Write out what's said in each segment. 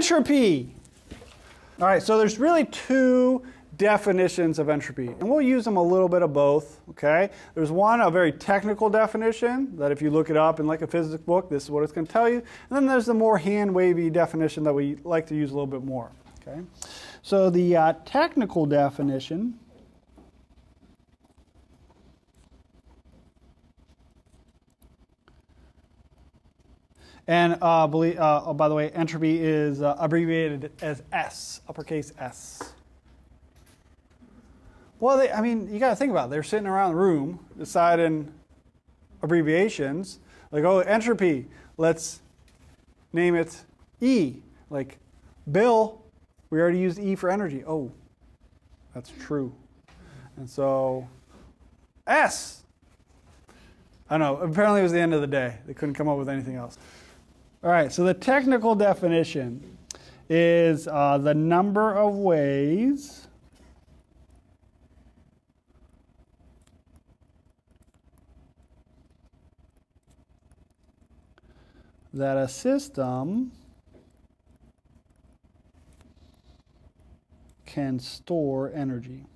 entropy. All right, so there's really two definitions of entropy, and we'll use them a little bit of both, okay? There's one, a very technical definition, that if you look it up in like a physics book, this is what it's going to tell you. And then there's the more hand-wavy definition that we like to use a little bit more, okay? So the uh, technical definition And uh, believe, uh, oh, by the way, entropy is uh, abbreviated as S, uppercase S. Well, they, I mean, you got to think about it. They're sitting around the room deciding abbreviations. Like, oh, entropy, let's name it E. Like, Bill, we already used E for energy. Oh, that's true. And so, S. I don't know. Apparently, it was the end of the day. They couldn't come up with anything else. All right, so the technical definition is uh, the number of ways that a system can store energy.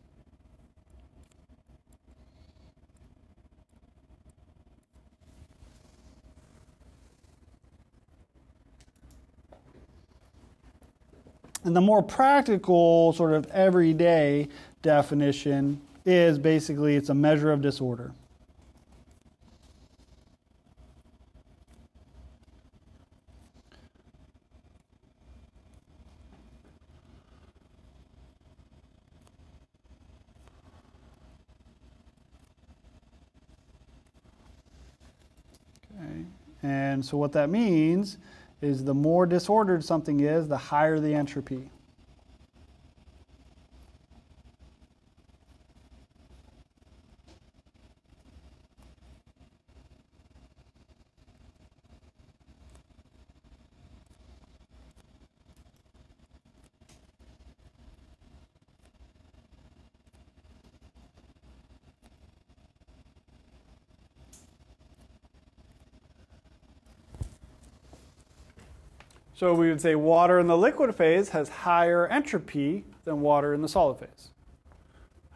And the more practical, sort of everyday definition is basically it's a measure of disorder. Okay. And so what that means is the more disordered something is, the higher the entropy. So we would say water in the liquid phase has higher entropy than water in the solid phase.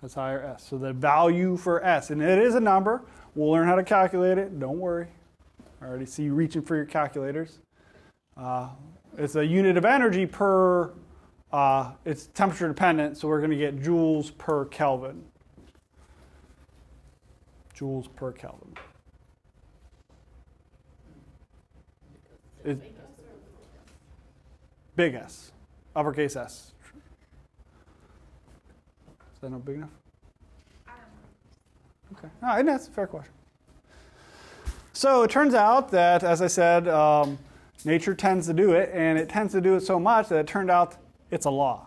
Has higher S. So the value for S, and it is a number. We'll learn how to calculate it. Don't worry. I already see you reaching for your calculators. Uh, it's a unit of energy per, uh, it's temperature dependent, so we're going to get joules per Kelvin. Joules per Kelvin. It, Big S, uppercase S. Is that not big enough? Okay, no, that's a fair question. So it turns out that, as I said, um, nature tends to do it, and it tends to do it so much that it turned out it's a law.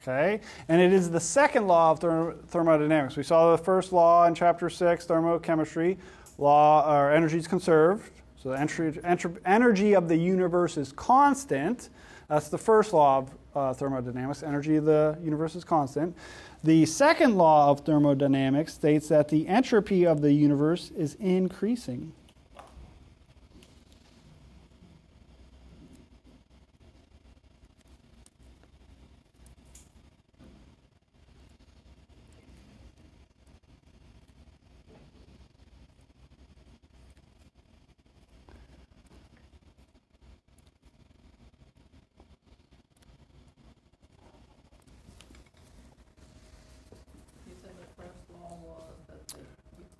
Okay, and it is the second law of therm- thermodynamics. We saw the first law in chapter six, thermochemistry. Law or energy is conserved, so the entry, energy of the universe is constant. That's the first law of uh, thermodynamics. Energy of the universe is constant. The second law of thermodynamics states that the entropy of the universe is increasing.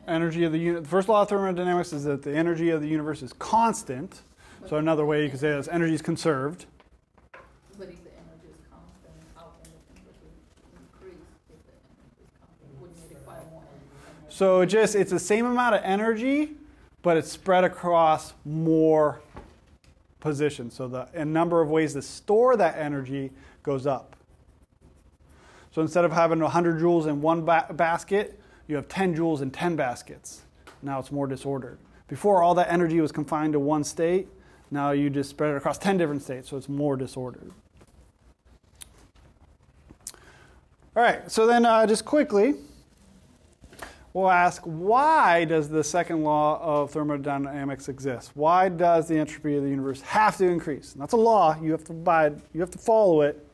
Energy of the unit. The first law of thermodynamics is that the energy of the universe is constant. So another way you could say is energy is conserved. But if the energy is constant, how can the temperature increase if the energy is constant? Wouldn't it require more energy? So it just it's the same amount of energy, but it's spread across more positions. So the a number of ways to store that energy goes up. So instead of having 100 joules in one ba- basket, you have 10 joules in 10 baskets. Now it's more disordered. Before, all that energy was confined to one state. Now you just spread it across 10 different states, so it's more disordered. All right, so then uh, just quickly, we'll ask why does the second law of thermodynamics exist? Why does the entropy of the universe have to increase? And that's a law. You have to abide, you have to follow it